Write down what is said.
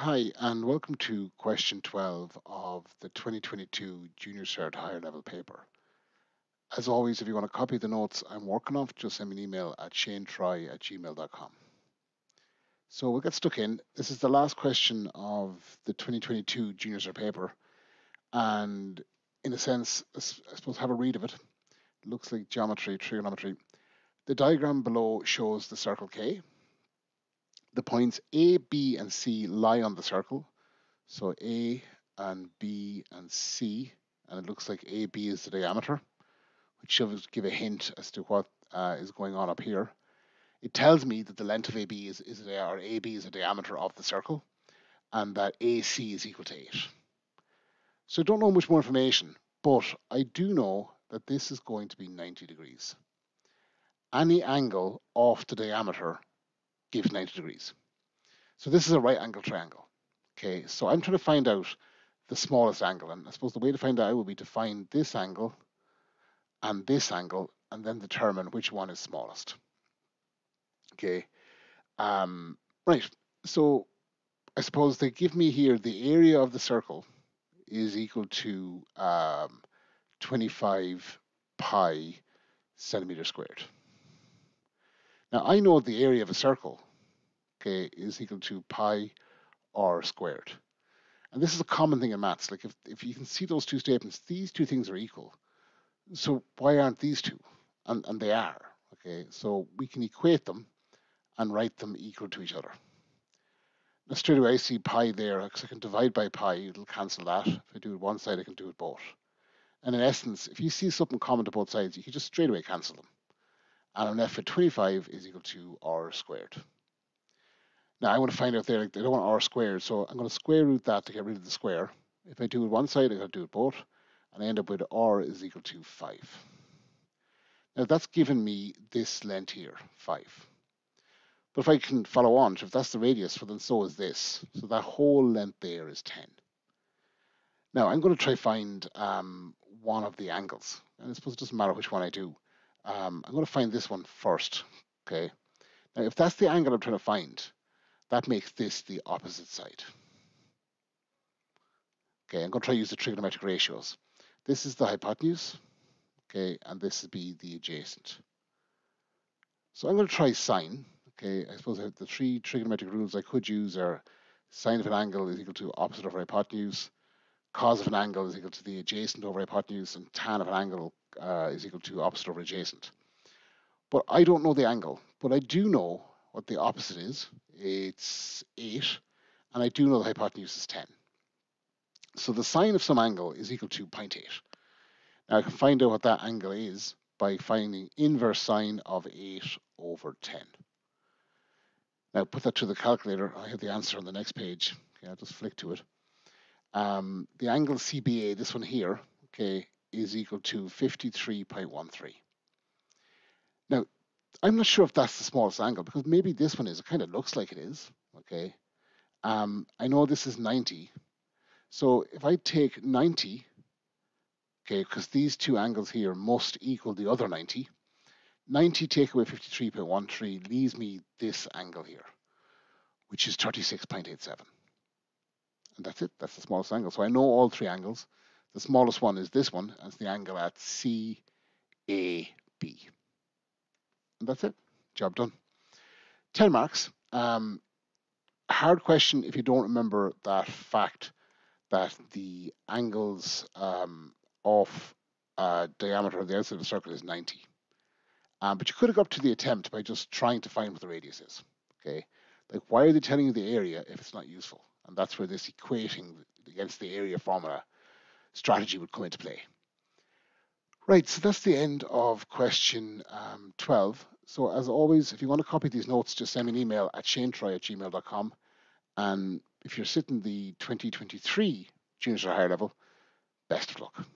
Hi, and welcome to question 12 of the 2022 Junior Cert Higher Level paper. As always, if you want to copy the notes I'm working off, just send me an email at shanetroy at gmail.com. So we'll get stuck in. This is the last question of the 2022 Junior Cert paper. And in a sense, I suppose have a read of it. It looks like geometry, trigonometry. The diagram below shows the circle K the points A, B, and C lie on the circle. So A and B and C, and it looks like AB is the diameter, which should give a hint as to what uh, is going on up here. It tells me that the length of AB is, is a, or AB is the diameter of the circle, and that AC is equal to 8. So I don't know much more information, but I do know that this is going to be 90 degrees. Any angle off the diameter gives 90 degrees. So this is a right angle triangle. Okay, so I'm trying to find out the smallest angle. And I suppose the way to find out would be to find this angle and this angle and then determine which one is smallest. Okay, um, right. So I suppose they give me here the area of the circle is equal to um, 25 pi centimeter squared. Now I know the area of a circle, okay, is equal to pi r squared. And this is a common thing in maths. Like if, if you can see those two statements, these two things are equal. So why aren't these two? And, and they are, okay? So we can equate them and write them equal to each other. Now straight away I see pi there, because I can divide by pi, it'll cancel that. If I do it one side, I can do it both. And in essence, if you see something common to both sides, you can just straight away cancel them and I'm left with 25 is equal to r squared. Now I want to find out there, I don't want r squared, so I'm going to square root that to get rid of the square. If I do it one side, I got to do it both, and I end up with r is equal to 5. Now that's given me this length here, 5. But if I can follow on, if that's the radius, well then so is this. So that whole length there is 10. Now I'm going to try find um, one of the angles. And I suppose it doesn't matter which one I do. Um, I'm going to find this one first, okay? Now, if that's the angle I'm trying to find, that makes this the opposite side. Okay, I'm going to try to use the trigonometric ratios. This is the hypotenuse, okay, and this would be the adjacent. So I'm going to try sine, okay, I suppose the three trigonometric rules I could use are sine of an angle is equal to opposite over hypotenuse, cos of an angle is equal to the adjacent over hypotenuse, and tan of an angle uh, is equal to opposite over adjacent. But I don't know the angle, but I do know what the opposite is. It's 8, and I do know the hypotenuse is 10. So the sine of some angle is equal to 0.8. Now I can find out what that angle is by finding inverse sine of 8 over 10. Now put that to the calculator. I have the answer on the next page. Okay, I'll just flick to it. Um, the angle CBA, this one here, okay, is equal to 53.13. Now, I'm not sure if that's the smallest angle because maybe this one is. It kind of looks like it is, okay? Um, I know this is 90. So if I take 90, okay, because these two angles here must equal the other 90, 90 take away 53.13 leaves me this angle here, which is 36.87. And that's it. That's the smallest angle. So I know all three angles. The smallest one is this one. That's the angle at CAB. And that's it. Job done. 10 marks. Um, hard question if you don't remember that fact that the angles um, of uh, diameter of the outside of the circle is 90. Um, but you could have got to the attempt by just trying to find what the radius is. Okay, like why are they telling you the area if it's not useful? And that's where this equating against the area formula strategy would come into play. Right, so that's the end of question um, 12. So as always, if you want to copy these notes, just send me an email at shanetroy at gmail.com. And if you're sitting the 2023 juniors or higher level, best of luck.